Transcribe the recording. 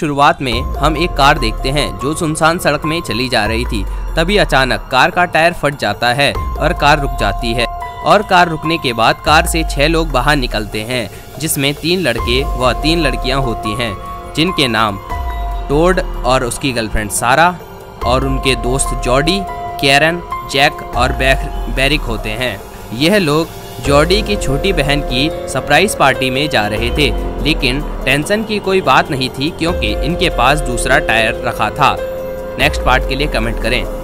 शुरुआत में हम एक कार देखते हैं जो सुनसान सड़क में चली जा रही थी। तभी अचानक कार का टायर फट जाता है और कार रुक जाती है। और कार रुकने के बाद कार से छह लोग बाहर निकलते हैं, जिसमें तीन लड़के व तीन लड़कियाँ होती हैं, जिनके नाम टोड और उसकी गर्लफ्रेंड सारा और उनके दोस्त जॉडी, कैरन, जैक और बैरिक होते हैं। यह लोग जॉडी की छोटी बहन की सरप्राइज़ पार्टी में जा रहे थे, लेकिन टेंशन की कोई बात नहीं थी क्योंकि इनके पास दूसरा टायर रखा था। नेक्स्ट पार्ट के लिए कमेंट करें।